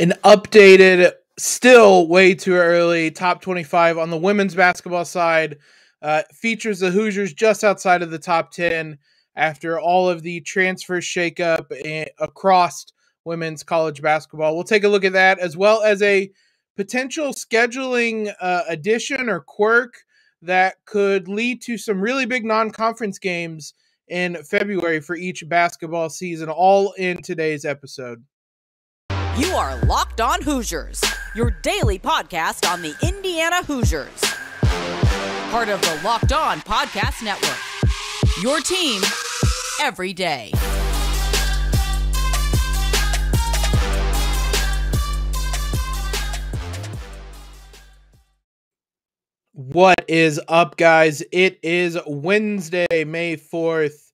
an updated, still way too early top 25 on the women's basketball side. Uh, features the Hoosiers just outside of the top 10 after all of the transfer shakeup across women's college basketball. We'll take a look at that as well as a potential scheduling uh, addition or quirk that could lead to some really big non conference games in February for each basketball season, all in today's episode. You are Locked On Hoosiers, your daily podcast on the Indiana Hoosiers. Part of the Locked On Podcast Network. Your team every day. What is up, guys? It is Wednesday, May 4th.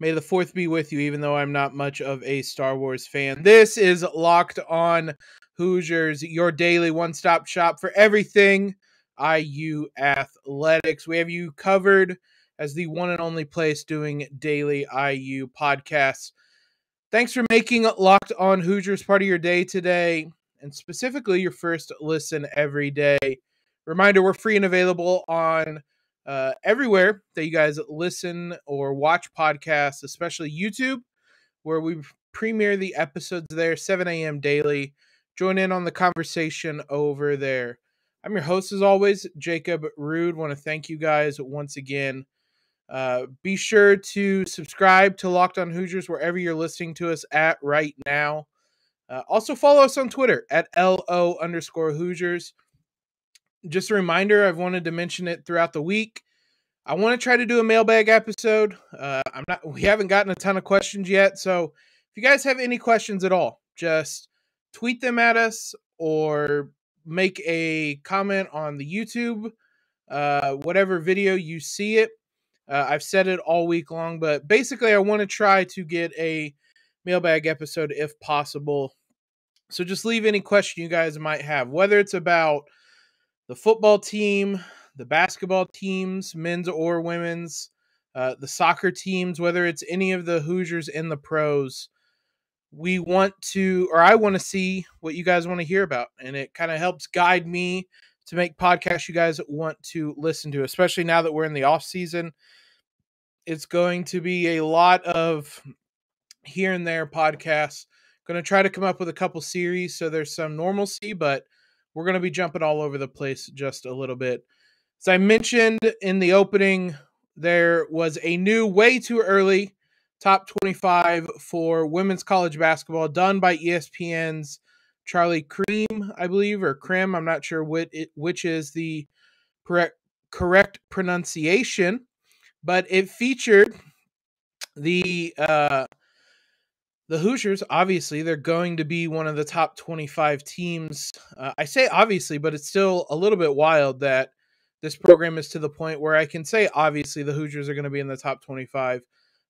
May the fourth be with you, even though I'm not much of a Star Wars fan. This is Locked On Hoosiers, your daily one stop shop for everything IU athletics. We have you covered as the one and only place doing daily IU podcasts. Thanks for making Locked On Hoosiers part of your day today, and specifically your first listen every day. Reminder we're free and available on uh, everywhere that you guys listen or watch podcasts, especially YouTube, where we premiere the episodes there 7 a.m. daily. Join in on the conversation over there. I'm your host, as always, Jacob Rude. Want to thank you guys once again. Uh, be sure to subscribe to Locked On Hoosiers wherever you're listening to us at right now. Uh, also, follow us on Twitter at LO underscore Hoosiers just a reminder, I've wanted to mention it throughout the week. I want to try to do a mailbag episode. Uh, I'm not. We haven't gotten a ton of questions yet, so if you guys have any questions at all, just tweet them at us or make a comment on the YouTube, uh, whatever video you see it. Uh, I've said it all week long, but basically, I want to try to get a mailbag episode if possible. So just leave any question you guys might have, whether it's about the football team, the basketball teams, men's or women's, uh, the soccer teams, whether it's any of the Hoosiers in the pros, we want to, or I want to see what you guys want to hear about. And it kind of helps guide me to make podcasts you guys want to listen to, especially now that we're in the off season. It's going to be a lot of here and there podcasts. Going to try to come up with a couple series so there's some normalcy, but we're going to be jumping all over the place just a little bit. As I mentioned in the opening, there was a new way too early top 25 for women's college basketball done by ESPN's Charlie Cream, I believe, or Krim. I'm not sure it, which is the correct correct pronunciation, but it featured the uh, the Hoosiers, obviously, they're going to be one of the top 25 teams. Uh, I say obviously, but it's still a little bit wild that this program is to the point where I can say, obviously, the Hoosiers are going to be in the top 25.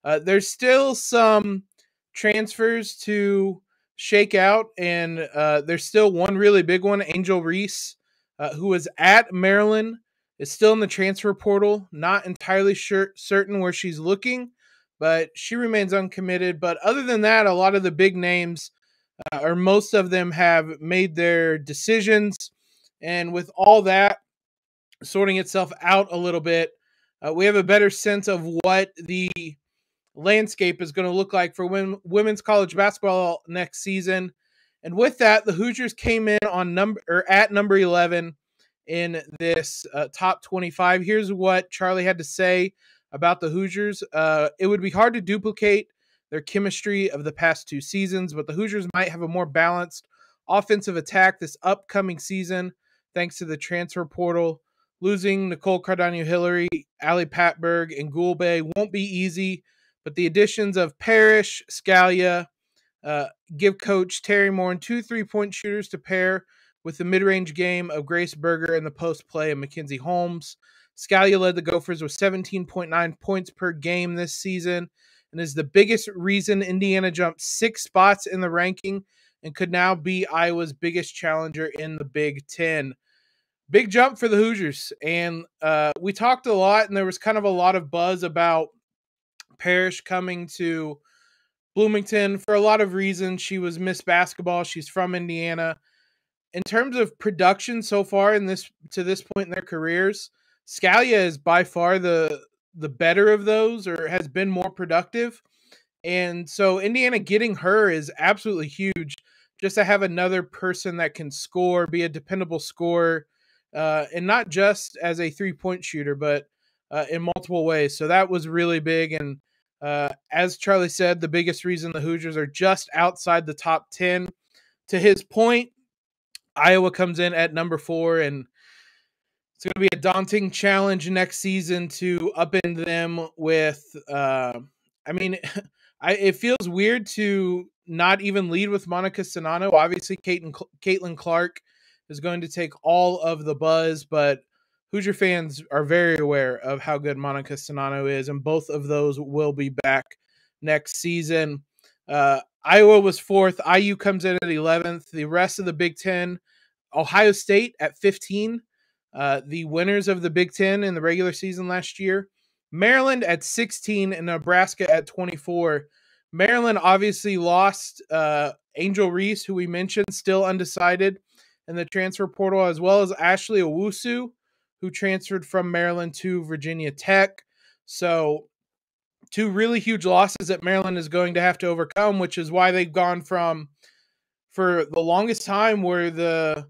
Uh, there's still some transfers to shake out, and uh, there's still one really big one. Angel Reese, uh, who was at Maryland, is still in the transfer portal. Not entirely sure certain where she's looking but she remains uncommitted. But other than that, a lot of the big names, uh, or most of them, have made their decisions. And with all that sorting itself out a little bit, uh, we have a better sense of what the landscape is going to look like for women, women's college basketball next season. And with that, the Hoosiers came in on number or at number 11 in this uh, top 25. Here's what Charlie had to say about the Hoosiers. Uh, it would be hard to duplicate their chemistry of the past two seasons, but the Hoosiers might have a more balanced offensive attack this upcoming season thanks to the transfer portal. Losing Nicole Cardano Hillary, Ali Patberg, and Gulbe won't be easy, but the additions of Parrish, Scalia, uh, give coach Teri Moren two three point shooters to pair with the mid range game of Grace Berger and the post play of Mackenzie Holmes. Scalia led the Gophers with 17.9 points per game this season and is the biggest reason Indiana jumped six spots in the ranking and could now be Iowa's biggest challenger in the Big Ten. Big jump for the Hoosiers. And uh, we talked a lot, and there was kind of a lot of buzz about Parrish coming to Bloomington for a lot of reasons. She was Miss Basketball. She's from Indiana. In terms of production so far in this to this point in their careers, Scalia is by far the the better of those or has been more productive. And so Indiana getting her is absolutely huge just to have another person that can score, be a dependable scorer, uh, and not just as a three point shooter, but uh, in multiple ways. So that was really big. And uh, as Charlie said, the biggest reason the Hoosiers are just outside the top 10. To his point, Iowa comes in at number four, and it's going to be a daunting challenge next season to upend them with. Uh, I mean, I, it feels weird to not even lead with Monica Czinano. Obviously, Caitlin Clark is going to take all of the buzz, but Hoosier fans are very aware of how good Monica Czinano is, and both of those will be back next season. Uh, Iowa was fourth. IU comes in at 11th. The rest of the Big Ten, Ohio State at 15. Uh, the winners of the Big Ten in the regular season last year. Maryland at 16 and Nebraska at 24. Maryland obviously lost uh, Angel Reese, who we mentioned, still undecided in the transfer portal, as well as Ashley Owusu, who transferred from Maryland to Virginia Tech. So, two really huge losses that Maryland is going to have to overcome, which is why they've gone from, for the longest time, where the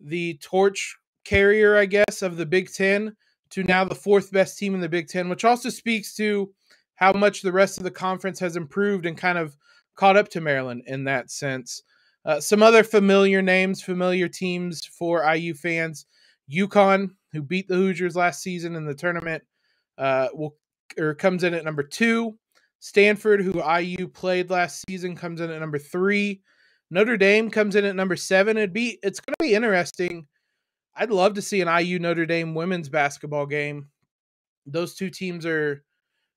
the torch carrier, I guess, of the Big Ten to now the fourth best team in the Big Ten, which also speaks to how much the rest of the conference has improved and kind of caught up to Maryland in that sense. Uh, some other familiar names, familiar teams for IU fans. UConn, who beat the Hoosiers last season in the tournament, uh, will or comes in at number two. Stanford, who IU played last season, comes in at number three. Notre Dame comes in at number seven. It'd be it's going to be interesting. I'd love to see an IU Notre Dame women's basketball game. Those two teams are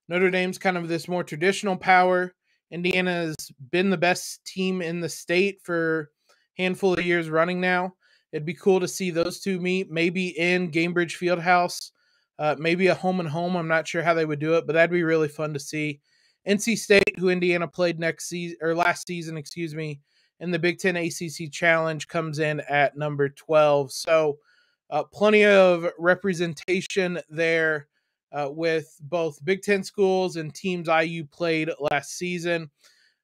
Notre Dame's kind of this more traditional power. Indiana's been the best team in the state for handful of years running now. It'd be cool to see those two meet, maybe in Gainbridge Fieldhouse, uh, maybe a home and home. I'm not sure how they would do it, but that'd be really fun to see. NC State, who Indiana played next season or last season, excuse me, in the Big Ten ACC Challenge, comes in at number 12. So, uh, plenty of representation there uh, with both Big Ten schools and teams IU played last season.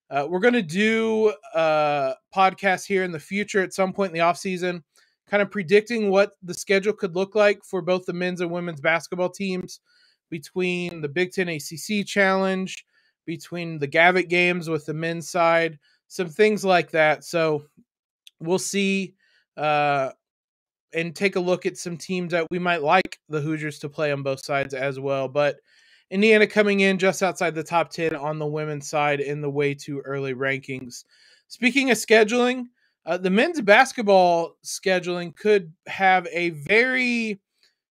Uh, we're going to do a podcast here in the future at some point in the offseason, kind of predicting what the schedule could look like for both the men's and women's basketball teams between the Big Ten ACC Challenge, between the Gavitt games with the men's side, some things like that. So we'll see uh, and take a look at some teams that we might like the Hoosiers to play on both sides as well. But Indiana coming in just outside the top 10 on the women's side in the way too early rankings. Speaking of scheduling, uh, the men's basketball scheduling could have a very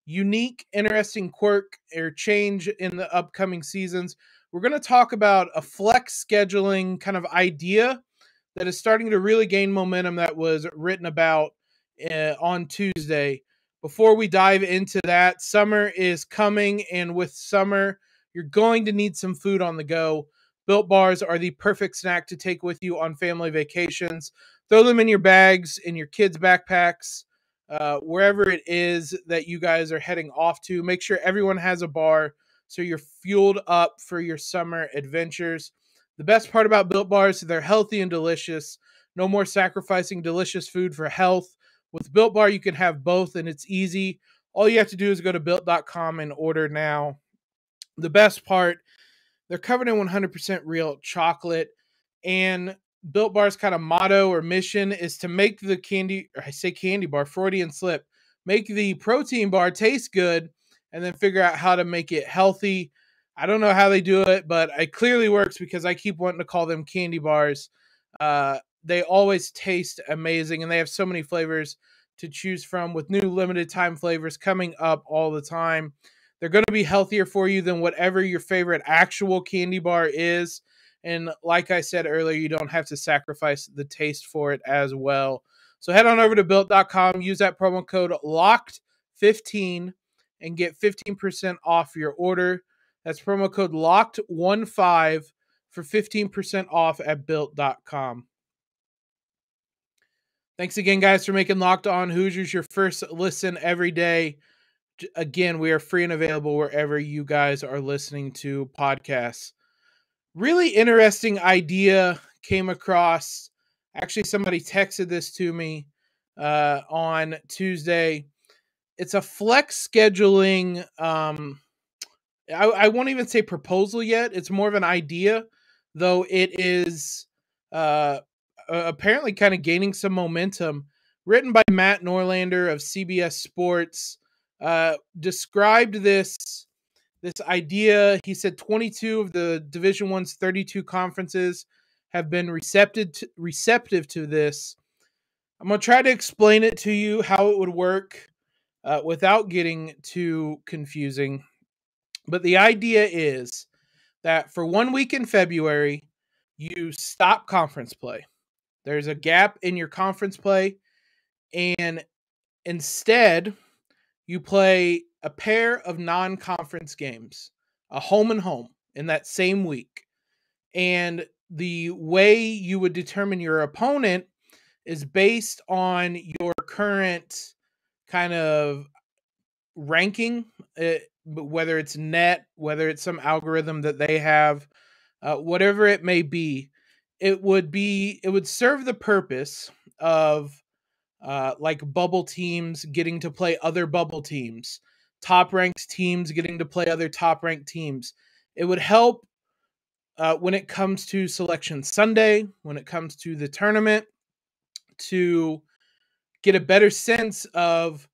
unique, interesting quirk or change in the upcoming seasons. We're going to talk about a flex scheduling kind of idea that is starting to really gain momentum that was written about uh, on Tuesday. Before we dive into that, summer is coming, and with summer, you're going to need some food on the go. Built bars are the perfect snack to take with you on family vacations. Throw them in your bags, in your kids' backpacks, uh, wherever it is that you guys are heading off to. Make sure everyone has a bar so you're fueled up for your summer adventures. The best part about Built Bars, they're healthy and delicious. No more sacrificing delicious food for health. With Built Bar, you can have both, and it's easy. All you have to do is go to built.com and order now. The best part, they're covered in 100% real chocolate, and Built Bar's kind of motto or mission is to make the candy, I say candy bar, Freudian slip, make the protein bar taste good, and then figure out how to make it healthy. I don't know how they do it, but it clearly works because I keep wanting to call them candy bars. Uh, they always taste amazing and they have so many flavors to choose from with new limited time flavors coming up all the time. They're going to be healthier for you than whatever your favorite actual candy bar is. And like I said earlier, you don't have to sacrifice the taste for it as well. So head on over to built.com, use that promo code LOCKED15 and get 15% off your order. That's promo code LOCKED15 for 15% off at built.com. Thanks again, guys, for making Locked On Hoosiers your first listen every day. Again, we are free and available wherever you guys are listening to podcasts. Really interesting idea came across. Actually, somebody texted this to me uh, on Tuesday. It's a flex scheduling. Um, I, I won't even say proposal yet. It's more of an idea, though it is uh, apparently kind of gaining some momentum. Written by Matt Norlander of CBS Sports, uh, described this this idea. He said 22 of the Division One's 32 conferences have been receptive to, receptive to this. I'm gonna try to explain it to you how it would work uh, without getting too confusing. But the idea is that for one week in February, you stop conference play. There's a gap in your conference play, and instead, you play a pair of non conference games, a home and home in that same week. And the way you would determine your opponent is based on your current kind of ranking, uh, whether it's net, whether it's some algorithm that they have, uh, whatever it may be. It would be it would serve the purpose of uh, like bubble teams getting to play other bubble teams, top ranked teams getting to play other top ranked teams. It would help uh, when it comes to selection Sunday, when it comes to the tournament, to get a better sense of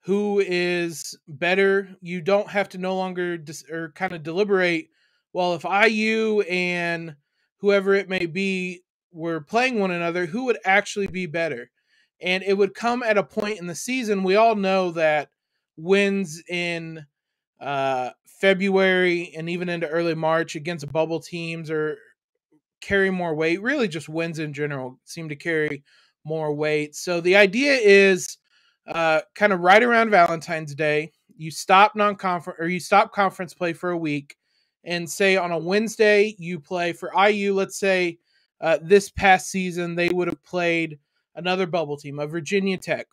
who is better. You don't have to no longer dis- or kind of deliberate. Well, if IU and whoever it may be were playing one another, who would actually be better? And it would come at a point in the season. We all know that wins in uh, February and even into early March against bubble teams or carry more weight. Really, just wins in general seem to carry more weight. So the idea is uh, kind of right around Valentine's Day, you stop non-conference or you stop conference play for a week, and say on a Wednesday you play for IU. Let's say uh, this past season they would have played another bubble team, a Virginia Tech.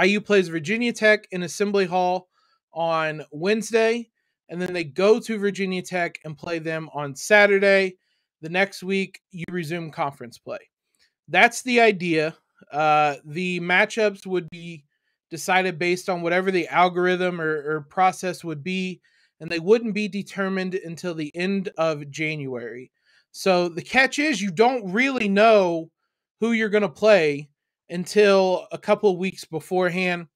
IU plays Virginia Tech in Assembly Hall on Wednesday, and then they go to Virginia Tech and play them on Saturday. The next week, you resume conference play. That's the idea. Uh, the matchups would be decided based on whatever the algorithm or, or process would be, and they wouldn't be determined until the end of January. So the catch is you don't really know who you're going to play until a couple of weeks beforehand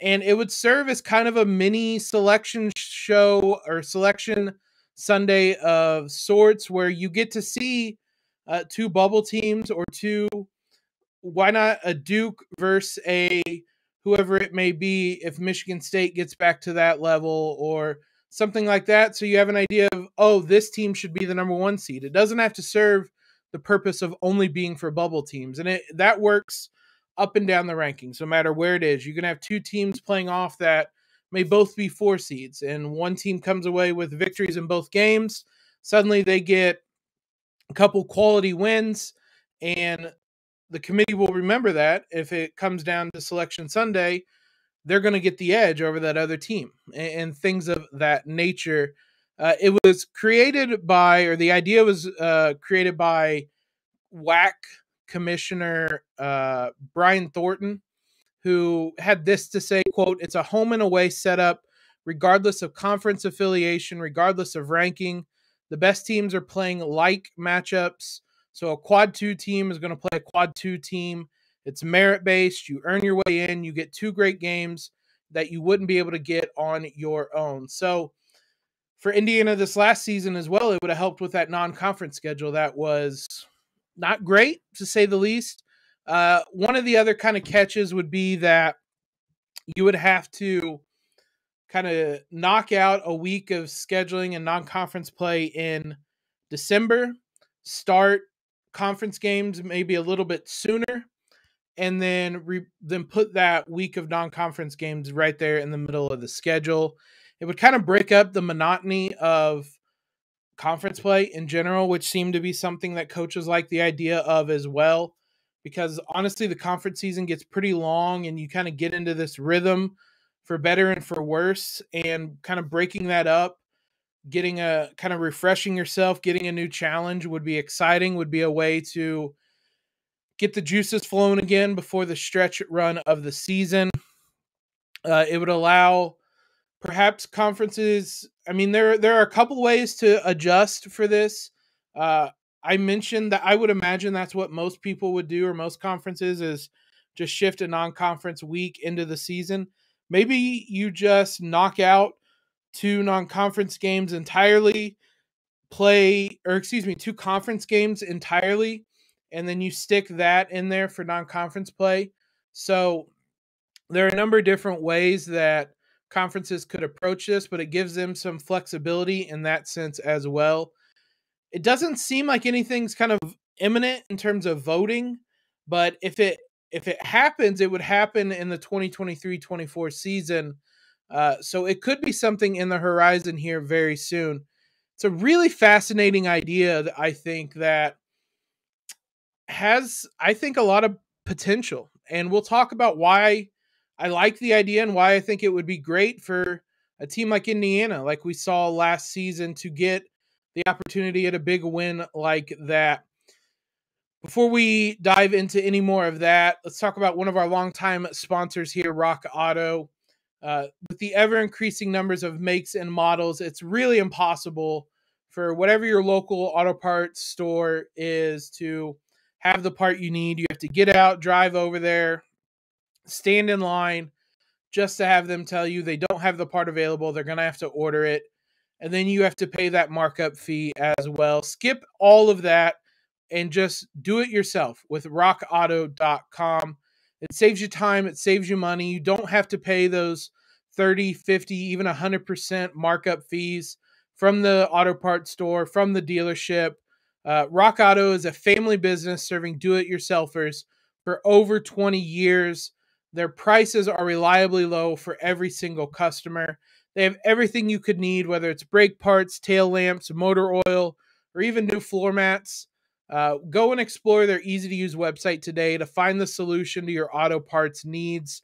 and it would serve as kind of a mini selection show or selection Sunday of sorts where you get to see uh, two bubble teams or two why not a Duke versus a whoever it may be if Michigan State gets back to that level or something like that so you have an idea of oh this team should be the number 1 seed it doesn't have to serve the purpose of only being for bubble teams and it that works up and down the rankings, no matter where it is. You can have two teams playing off that may both be four seeds, and one team comes away with victories in both games. Suddenly they get a couple quality wins, and the committee will remember that if it comes down to Selection Sunday, they're going to get the edge over that other team and, and things of that nature. Uh, it was created by, or the idea was uh, created by WAC commissioner uh, Brian Thornton, who had this to say, quote, it's a home and away setup, regardless of conference affiliation, regardless of ranking. The best teams are playing like matchups. So a quad two team is going to play a quad two team. It's merit based. You earn your way in. You get two great games that you wouldn't be able to get on your own. So for Indiana this last season as well, it would have helped with that non conference schedule that was not great to say the least. Uh, one of the other kind of catches would be that you would have to kind of knock out a week of scheduling and non-conference play in December, start conference games maybe a little bit sooner, and then re- then put that week of non-conference games right there in the middle of the schedule. It would kind of break up the monotony of conference play in general, which seemed to be something that coaches like the idea of as well. Because honestly, the conference season gets pretty long and you kind of get into this rhythm for better and for worse, and kind of breaking that up, getting a kind of refreshing yourself, getting a new challenge would be exciting, would be a way to get the juices flowing again before the stretch run of the season. Uh, it would allow perhaps conferences. I mean, there there are a couple ways to adjust for this. Uh, I mentioned that I would imagine that's what most people would do, or most conferences is just shift a non-conference week into the season. Maybe you just knock out two non-conference games entirely, play or excuse me, two conference games entirely, and then you stick that in there for non-conference play. So there are a number of different ways that conferences could approach this, but it gives them some flexibility in that sense as well. It doesn't seem like anything's kind of imminent in terms of voting, but if it if it happens, it would happen in the 2023-24 season. Uh, so it could be something in the horizon here very soon. It's a really fascinating idea that I think that has I think a lot of potential. And we'll talk about why I like the idea and why I think it would be great for a team like Indiana, like we saw last season, to get the opportunity at a big win like that. Before we dive into any more of that, let's talk about one of our longtime sponsors here, Rock Auto. Uh, with the ever increasing numbers of makes and models, it's really impossible for whatever your local auto parts store is to have the part you need. You have to get out, drive over there, stand in line just to have them tell you they don't have the part available. They're going to have to order it. And then you have to pay that markup fee as well. Skip all of that and just do it yourself with rockauto.com. It saves you time, it saves you money. You don't have to pay those 30, 50, even 100% markup fees from the auto parts store, from the dealership. Uh, Rock Auto is a family business serving do it yourselfers for over 20 years. Their prices are reliably low for every single customer. They have everything you could need, whether it's brake parts, tail lamps, motor oil, or even new floor mats. Uh, go and explore their easy to use website today to find the solution to your auto parts needs.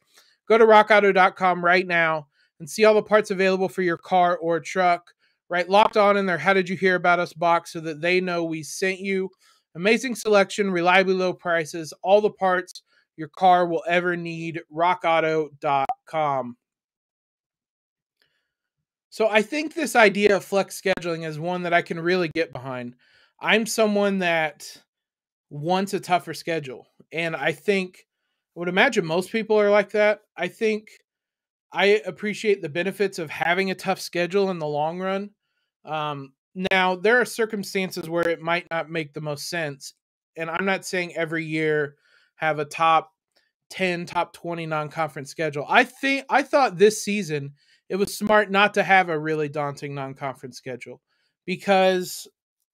Go to rockauto.com right now and see all the parts available for your car or truck. Right, locked on in their How Did You Hear About Us box so that they know we sent you. Amazing selection, reliably low prices, all the parts your car will ever need. RockAuto.com. So I think this idea of flex scheduling is one that I can really get behind. I'm someone that wants a tougher schedule. And I think I would imagine most people are like that. I think I appreciate the benefits of having a tough schedule in the long run. Um, now, there are circumstances where it might not make the most sense. And I'm not saying every year have a top 10, top 20 non-conference schedule. I think I thought this season it was smart not to have a really daunting non-conference schedule because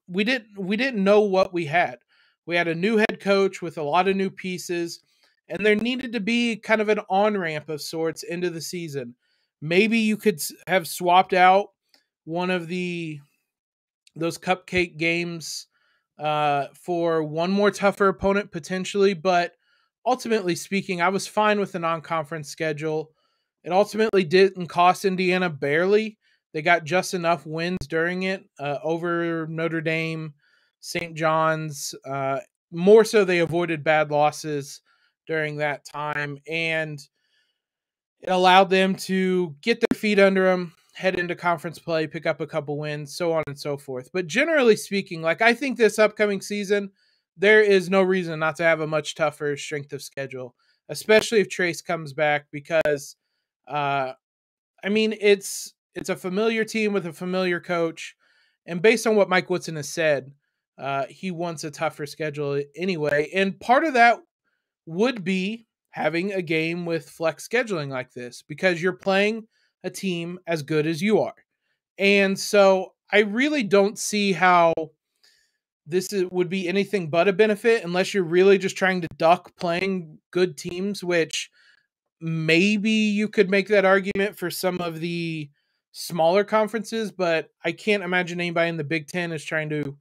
we didn't we didn't know what we had. We had a new head coach with a lot of new pieces and there needed to be kind of an on-ramp of sorts into the season. Maybe you could have swapped out one of the those cupcake games uh, for one more tougher opponent potentially, but ultimately speaking, I was fine with the non-conference schedule. It ultimately didn't cost Indiana barely. They got just enough wins during it uh, over Notre Dame, St. John's. Uh, more so, they avoided bad losses during that time, and it allowed them to get their feet under them, head into conference play, pick up a couple wins, so on and so forth. But generally speaking, like I think this upcoming season, there is no reason not to have a much tougher strength of schedule, especially if Trayce comes back because uh I mean it's it's a familiar team with a familiar coach and based on what Mike Woodson has said, uh he wants a tougher schedule anyway. And part of that would be having a game with flex scheduling like this because you're playing a team as good as you are. And so I really don't see how this is, would be anything but a benefit unless you're really just trying to duck playing good teams, which maybe you could make that argument for some of the smaller conferences, but I can't imagine anybody in the Big Ten is trying to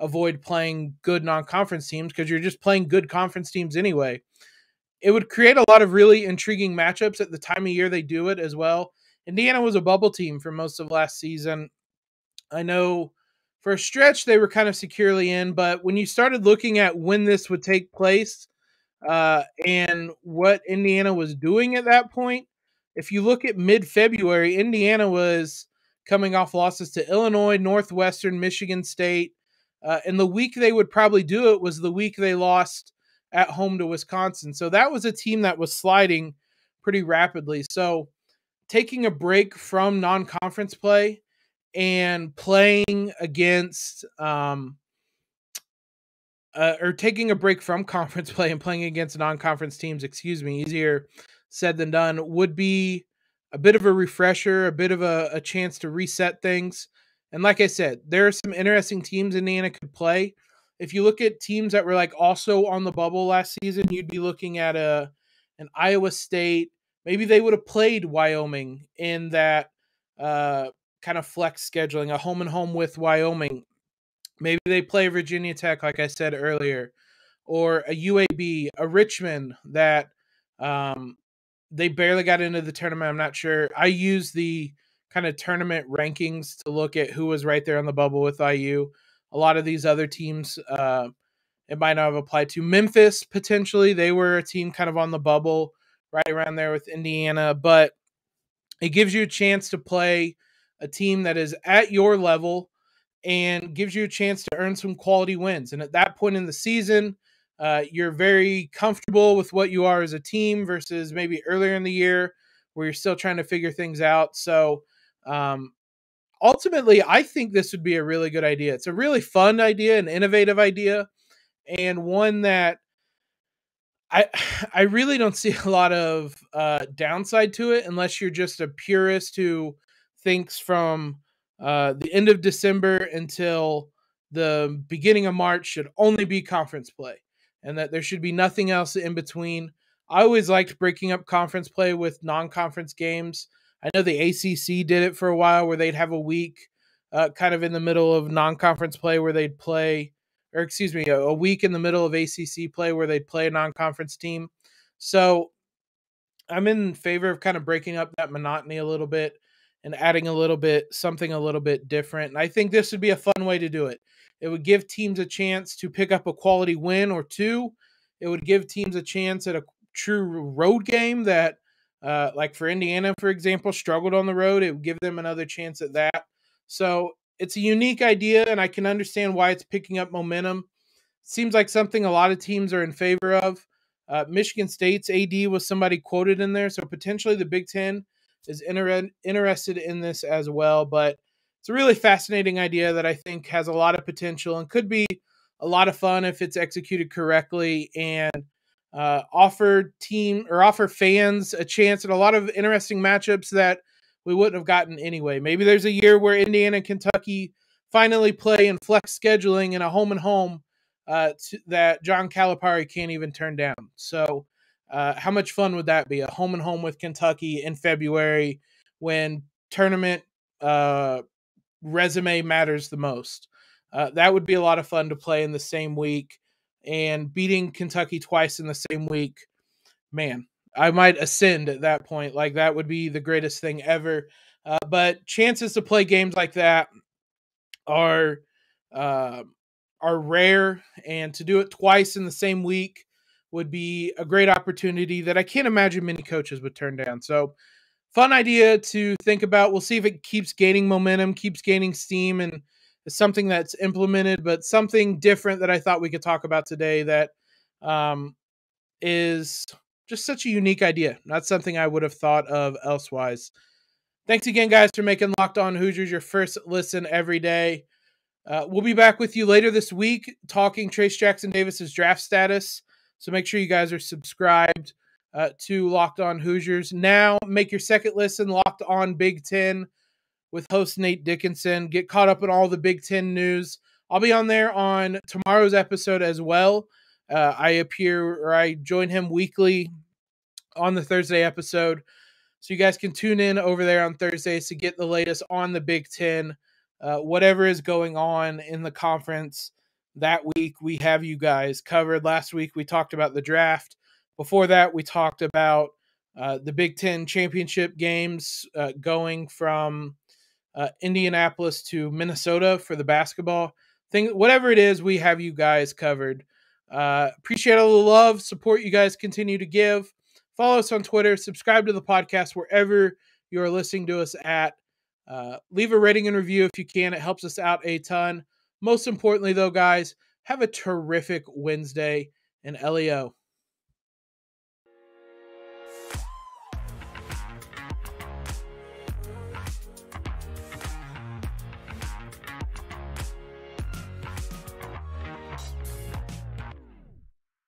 avoid playing good non conference teams because you're just playing good conference teams anyway. It would create a lot of really intriguing matchups at the time of year they do it as well. Indiana was a bubble team for most of last season. I know for a stretch they were kind of securely in, but when you started looking at when this would take place uh, and what Indiana was doing at that point, if you look at mid February, Indiana was coming off losses to Illinois, Northwestern, Michigan State. Uh, and the week they would probably do it was the week they lost at home to Wisconsin. So that was a team that was sliding pretty rapidly. So taking a break from non conference play and playing against um, uh, or taking a break from conference play and playing against non-conference teams excuse me easier said than done would be a bit of a refresher a bit of a, a chance to reset things and like i said there are some interesting teams indiana could play if you look at teams that were like also on the bubble last season you'd be looking at a an iowa state maybe they would have played wyoming in that uh, kind of flex scheduling, a home and home with Wyoming. Maybe they play Virginia Tech, like I said earlier, or a UAB, a Richmond that um, they barely got into the tournament. I'm not sure. I use the kind of tournament rankings to look at who was right there on the bubble with IU. A lot of these other teams, uh, it might not have applied to. Memphis, potentially, they were a team kind of on the bubble right around there with Indiana, but it gives you a chance to play a team that is at your level and gives you a chance to earn some quality wins. And at that point in the season, uh, you're very comfortable with what you are as a team versus maybe earlier in the year where you're still trying to figure things out. So, um, ultimately, I think this would be a really good idea. It's a really fun idea, an innovative idea, and one that I I really don't see a lot of uh, downside to it unless you're just a purist who thinks from uh, the end of December until the beginning of March should only be conference play, and that there should be nothing else in between. I always liked breaking up conference play with non-conference games. I know the ACC did it for a while, where they'd have a week, uh, kind of in the middle of non-conference play, where they'd play, or excuse me, a, week in the middle of ACC play, where they'd play a non-conference team. So I'm in favor of kind of breaking up that monotony a little bit and adding a little bit something a little bit different. And I think this would be a fun way to do it. It would give teams a chance to pick up a quality win or two. It would give teams a chance at a true road game that, uh, like for Indiana, for example, struggled on the road. It would give them another chance at that. So it's a unique idea, and I can understand why it's picking up momentum. Seems like something a lot of teams are in favor of. Uh, Michigan State's AD was somebody quoted in there, so potentially the Big Ten is inter- interested in this as well. But it's a really fascinating idea that I think has a lot of potential and could be a lot of fun if it's executed correctly and uh, offer team or offer fans a chance at a lot of interesting matchups that we wouldn't have gotten anyway. Maybe there's a year where Indiana and Kentucky finally play in flex scheduling in a home and home uh, that John Calipari can't even turn down. So uh, how much fun would that be? A home and home with Kentucky in February when tournament uh, resume matters the most. Uh, that would be a lot of fun to play in the same week and beating Kentucky twice in the same week. Man, I might ascend at that point. Like that would be the greatest thing ever. Uh, but chances to play games like that are uh, are rare, and to do it twice in the same week would be a great opportunity that I can't imagine many coaches would turn down. So, fun idea to think about. We'll see if it keeps gaining momentum, keeps gaining steam, and something that's implemented, but something different that I thought we could talk about today that um, is just such a unique idea. Not something I would have thought of elsewise. Thanks again, guys, for making Locked On Hoosiers your first listen every day. Uh, we'll be back with you later this week talking Trayce Jackson Davis's draft status. So make sure you guys are subscribed uh, to Locked On Hoosiers. Now, make your second listen Locked On Big Ten with host Nate Dickinson. Get caught up in all the Big Ten news. I'll be on there on tomorrow's episode as well. Uh, I appear or I join him weekly on the Thursday episode. So you guys can tune in over there on Thursdays to get the latest on the Big Ten, uh, whatever is going on in the conference that week. We have you guys covered. Last week we talked about the draft. Before that, we talked about uh, the Big Ten championship games uh, going from uh, Indianapolis to Minnesota for the basketball thing. Whatever it is, we have you guys covered. Uh, appreciate all the love, support you guys continue to give. Follow us on Twitter, subscribe to the podcast wherever you are listening to us at. Uh, leave a rating and review if you can. It helps us out a ton. Most importantly, though, guys, have a terrific Wednesday and LEO.